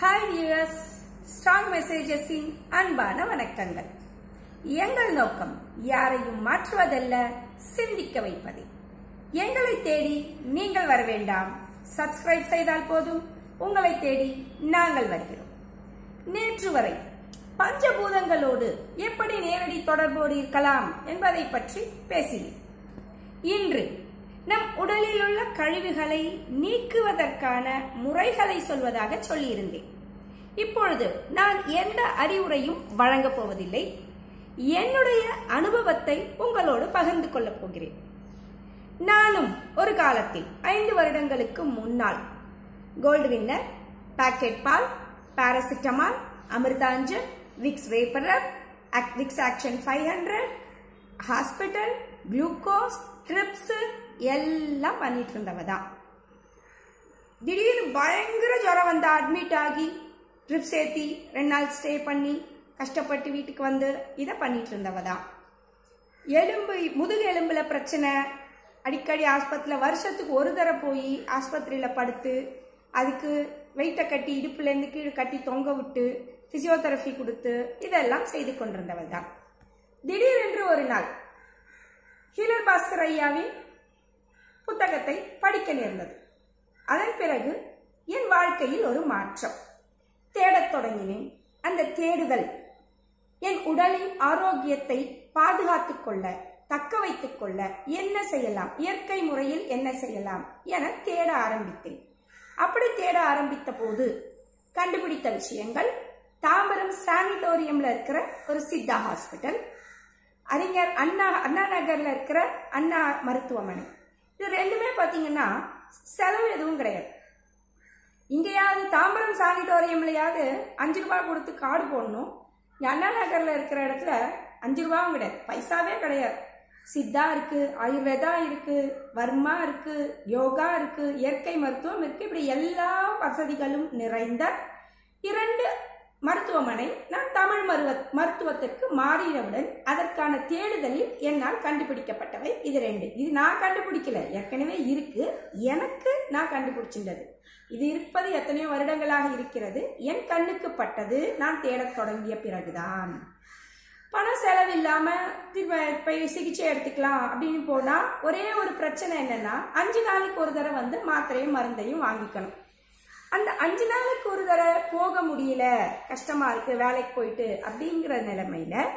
Hi viewers strong மெசேஜஸின் அன்பான வணக்கங்கள். எங்கள் நோக்கம் யாரையும் மாற்றுவதல்ல சிந்திக்க வைப்பது. எங்களை தேடி நீங்கள் வர வேண்டாம். சப்ஸ்கிரைப் செய்தால் போதும். உங்களை தேடி நாங்கள் வருகிறோம். நேற்று வரை பஞ்சபூதங்களோடு எப்படி நேரடி தொடர்போடு இருக்கலாம் என்பதை பற்றி பேசினேன். இன்று நம் உடலில் உள்ள கழிவுகளை நீக்குவதற்கான முறைகளை சொல்வதாக சொல்லியிருந்தேன். இப்பொழுது நான் எந்த அறிவுரையும் வழங்கப் போவதில்லை. என்னுடைய அனுபவத்தை உங்களோடு பகிர்ந்து கொள்ளப் போகிறேன். நானும் ஒரு காலத்தில் ஐந்து வருடங்களுக்கு முன்னால் கோல்டு வின்னர் பாக்கெட் பால் paracetamol Amrutanjan Vicks VapoRub Vicks action five hundred hospital glucose drips எல்லாம் பண்ணிட்டு இருந்தவ தான். திடீர்னு பயங்கர ஜுரம் வந்து அட்மிட் ஆகி ட்ரிப் சேர்த்தி ரெண்டு நாள் ஸ்டே பண்ணி கஷ்டப்பட்டு வீட்டுக்கு வந்து இதை பண்ணிட்டு இருந்தவ தான். எலும்பு முதுகு எலும்புல பிரச்சனை அடிக்கடி ஆஸ்பத்திரியில் வருஷத்துக்கு ஒரு தடவை போய் ஆஸ்பத்திரியில் படுத்து அதுக்கு வெயிட்டை கட்டி இடுப்புலேருந்து கீழே கட்டி தொங்க விட்டு ஃபிசியோதெரபி கொடுத்து இதெல்லாம் செய்து கொண்டிருந்தவள் தான். திடீரென்று ஒரு நாள் ஹீலர் பாஸ்கர் ஐயாவின் புத்தகத்தை படிக்க நேர்ந்தது. அதன் பிறகு என் வாழ்க்கையில் ஒரு மாற்றம். தேடத் தொடங்கினேன். அந்த தேடுதல் என் உடலின் ஆரோக்கியத்தை பாதுகாத்துக் கொள்ள தக்க வைத்துக் கொள்ள என்ன செய்யலாம்? இயற்கை முறையில் என்ன செய்யலாம்? என தேட ஆரம்பித்தேன். அப்படி தேட ஆரம்பித்த போது கண்டுபிடித்த விஷயங்கள் தாம்பரம் சானிட்டோரியம்ல இருக்கிற ஒரு சித்தா ஹாஸ்பிட்டல் அறிஞர் அண்ணா அண்ணா நகர்ல இருக்கிற அண்ணா மருத்துவமனை. இது ரெண்டுமே பார்த்தீங்கன்னா செலவு எதுவும் கிடையாது. இங்கேயாவது தாம்பரம் சானிட்டோரியம்லையாவது அஞ்சு ரூபாய் கொடுத்து கார்டு போடணும். அண்ணா நகரில் இருக்கிற இடத்துல அஞ்சு ரூபாவும் கிடையாது. பைசாவே கிடையாது. சித்தா இருக்கு ஆயுர்வேதா இருக்கு வர்மா இருக்கு யோகா இருக்கு இயற்கை மருத்துவம் இருக்கு. இப்படி எல்லா வசதிகளும் நிறைந்த இரண்டு மருத்துவமனை நான் தமிழ் மருவ மருத்துவத்திற்கு மாறியவுடன் அதற்கான தேடுதலில் என்னால் கண்டுபிடிக்கப்பட்டவை இது ரெண்டு. இது நான் கண்டுபிடிக்கல. ஏற்கனவே இருக்கு. எனக்கு நான் கண்டுபிடிச்சின்றது. இது இருப்பது எத்தனையோ வருடங்களாக இருக்கிறது. என் கண்ணுக்கு பட்டது நான் தேடத் தொடங்கிய பிறகுதான். பணம் செலவில்லாம திரும்ப சிகிச்சை எடுத்துக்கலாம் அப்படின்னு போனா ஒரே ஒரு பிரச்சனை என்னன்னா அஞ்சு நாளைக்கு ஒரு தடவை வந்து மாத்திரையும் மருந்தையும் வாங்கிக்கணும். அந்த அஞ்சு நாளுக்கு ஒரு தடவை போக முடியல கஷ்டமா இருக்கு வேலைக்கு போயிட்டு அப்படிங்கிற நிலைமையில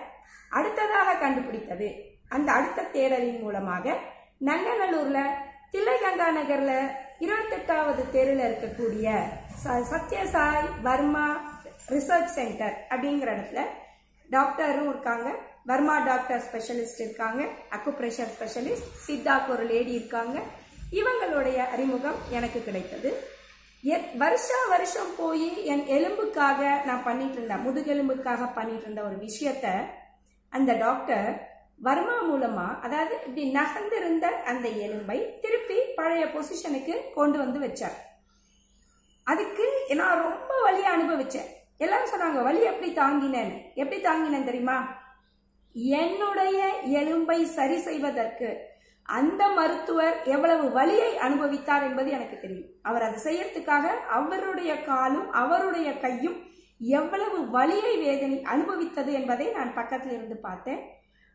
அடுத்ததாக கண்டுபிடித்தது. அந்த அடுத்த தேடலின் மூலமாக நங்கநல்லூர்ல தில்லைகங்கா நகர்ல இருபத்தெட்டாவது தெருவில் இருக்கக்கூடிய ச- சத்யசாய் வர்மா ரிசர்ச் சென்டர் அப்படிங்கிற இடத்துல டாக்டரும் இருக்காங்க. வர்மா டாக்டர் ஸ்பெஷலிஸ்ட் இருக்காங்க. அக்குப்ரெஷர் ஸ்பெஷலிஸ்ட் சித்தாக்கு ஒரு லேடி இருக்காங்க. இவங்களுடைய அறிமுகம் எனக்கு கிடைத்தது. வருஷா வருஷம் போய் என் எலும்புக்காக நான் பண்ணிட்டு இருந்தேன் முதுகெலும்புக்காக பண்ணிட்டு இருந்த ஒரு விஷயத்த அந்த டாக்டர் வர்மா மூலமா அதாவது இப்படி நகர்ந்திருந்த அந்த எலும்பை திருப்பி பழைய பொசிஷனுக்கு கொண்டு வந்து வச்சார். அதுக்கு நான் ரொம்ப வலியை அனுபவிச்சேன். எல்லாரும் சொன்னாங்க வலி எப்படி தாங்கினேன்னு? எப்படி தாங்கினேன் தெரியுமா? என்னுடைய எலும்பை சரி செய்வதற்கு அந்த மருத்துவர் எவ்வளவு வலியை அனுபவித்தார் என்பது எனக்கு தெரியும். அவர் அதை செய்யறதுக்காக அவருடைய காலும் அவருடைய கையும் எவ்வளவு வலியை வேதனை அனுபவித்தது என்பதை நான் பக்கத்தில் இருந்து பார்த்தேன்.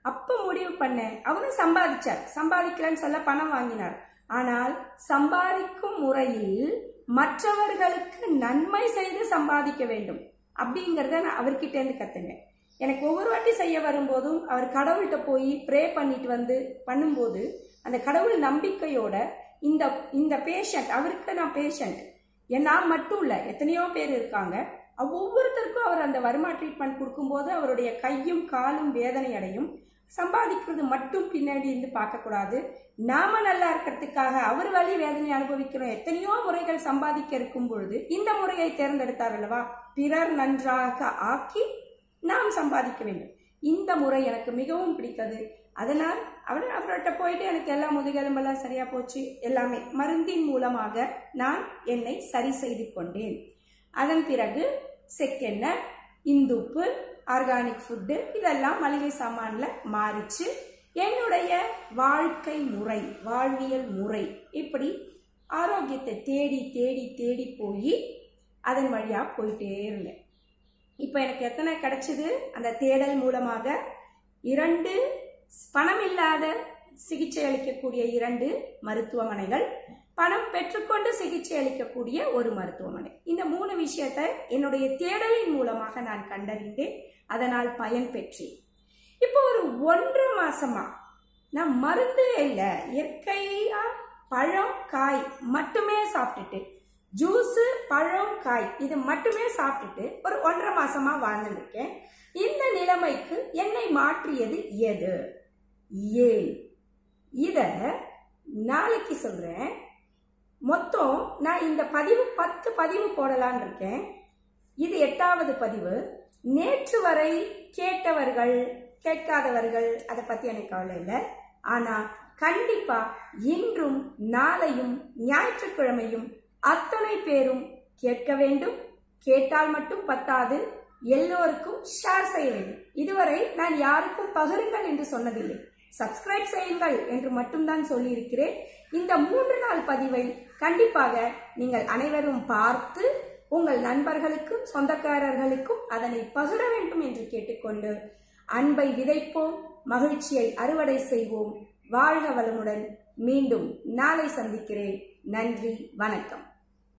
அப்போ முடிவு பண்ணேன். அவரும் சம்பாதிச்சார். சம்பாதிக்கிறேன்னு சொல்ல பணம் வாங்கினார். ஆனால் சம்பாதிக்கும் முறையில் மற்றவர்களுக்கு நன்மை செய்து சம்பாதிக்க வேண்டும். அப்படிங்கிறத நான் அவர்கிட்ட இருந்து கத்துனேன். எனக்கு ஒவ்வொரு வாட்டி செய்ய வரும்போதும் அவர் கடவுள்கிட்ட போய் ப்ரே பண்ணிட்டு வந்து பண்ணும்போது அந்த கடவுள் நம்பிக்கையோட இந்த இந்த பேஷண்ட் அவருக்கு நான் பேஷண்ட் நான் மட்டும் இல்லை எத்தனையோ பேர் இருக்காங்க. ஒவ்வொருத்தருக்கும் அவர் அந்த வருமா ட்ரீட்மெண்ட் கொடுக்கும்போது அவருடைய கையும் காலும் வேதனை அடையும் சம்பாதிக்கிறது மட்டும் பின்னாடி இருந்து பார்க்கக்கூடாது. நாம நல்லா இருக்கிறதுக்காக அவர் வழி வேதனை அனுபவிக்கிறோம். எத்தனையோ முறைகள் சம்பாதிக்க இருக்கும் பொழுது இந்த முறையை தேர்ந்தெடுத்தார் அல்லவா? பிறர் நன்றாக ஆக்கி நாம் சம்பாதிக்க வேண்டும். இந்த முறை எனக்கு மிகவும் பிடித்தது. அதனால் அவர் அவர்கிட்ட போயிட்டு எனக்கு எல்லா முதுகெலும்பெல்லாம் சரியா போச்சு எல்லாமே. மருந்தின் மூலமாக நான் என்னை சரி செய்து கொண்டேன். அதன் பிறகு செக்கெண்ணெய் இந்துப்பு ஆர்கானிக் ஃபுட்டு இதெல்லாம் மளிகை சாமான்ல மாறிச்சு. என்னுடைய வாழ்க்கை முறை வாழ்வியல் முறை இப்படி ஆரோக்கியத்தை தேடி தேடி தேடி போய் அதன் வழியாக போயிட்டே இருந்தேன். இப்போ எனக்கு எத்தனை கிடைச்சிது? அந்த தேடல் மூலமாக இரண்டு பணம் இல்லாத சிகிச்சை அளிக்கக்கூடிய இரண்டு மருத்துவமனைகள் பணம் பெற்றுக்கொண்டு சிகிச்சை அளிக்கக்கூடிய ஒரு மருத்துவமனை. இந்த மூணு விஷயத்தை என்னுடைய தேடலின் மூலமாக நான் கண்டறிந்தேன். அதனால் பயன் பெற்றேன். இப்போ ஒரு ஒன்றரை மாசமா நான் மருந்தே இல்லை இயற்கையா பழம் காய் மட்டுமே சாப்பிட்டுட்டு ஜூஸு பழம் காய் இது மட்டுமே சாப்பிட்டுட்டு ஒரு ஒன்றரை மாசமா வாழ்ந்துருக்கேன் இந்த நிலைமைக்கு என்னை மாற்றியது எது? ஏன்? இத நாளைக்கு சொல்றேன். மொத்தம் நான் இந்த பதிவு பத்து பதிவு போடலான்னு இருக்கேன். இது எட்டாவது பதிவு. நேற்று வரை கேட்டவர்கள் கேட்காதவர்கள் அதை பத்தி எனக்கு கவலை இல்லை. ஆனா கண்டிப்பா இன்றும் நாளையும் ஞாயிற்றுக்கிழமையும் அத்தனை பேரும் கேட்க வேண்டும். கேட்டால் மட்டும் பத்தாது. எல்லோருக்கும் ஷேர் செய்ய வேண்டும். இதுவரை நான் யாருக்கும் பகிருங்கள் என்று சொன்னதில்லை சப்ஸ்கிரைப் செய்யுங்கள் என்று மட்டும்தான் சொல்லியிருக்கிறேன். இந்த மூன்று நாள் பதிவை கண்டிப்பாக நீங்கள் அனைவரும் பார்த்து உங்கள் நண்பர்களுக்கும் சொந்தக்காரர்களுக்கும் அதனை பகிர வேண்டும் என்று கேட்டுக்கொண்டு அன்பை விதைப்போம் மகிழ்ச்சியை அறுவடை செய்வோம். வாழ்க வளமுடன் மீண்டும் நாளை சந்திக்கிறேன். நன்றி வணக்கம்.